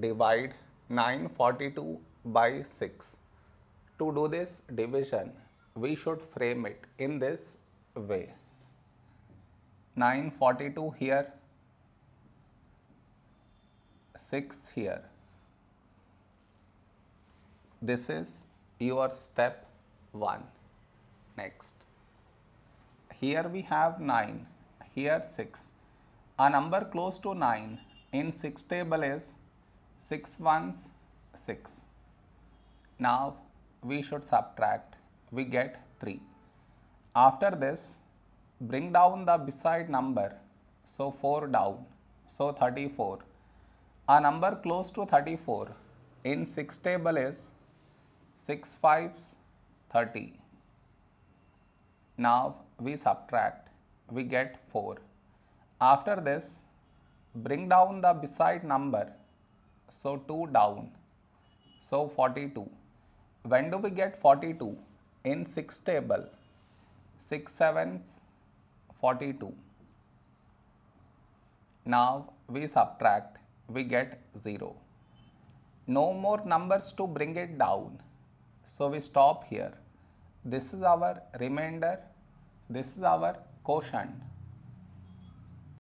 divide 942 by 6. To do this division, we should frame it in this way. 942 here, 6 here. This is your step 1. Next. Here we have 9, here 6. A number close to 9 in 6 table is 6 ones 6. Now we should subtract, we get 3. After this, bring down the beside number, so 4 down, so 34. A number close to 34 in 6 table is 6 fives 30. Now we subtract, we get 4. After this, bring down the beside number, so 2 down, so 42. When do we get 42? In 6 table, 6 sevens 42. Now we subtract, we get 0. No more numbers to bring it down. So we stop here. This is our remainder, this is our quotient.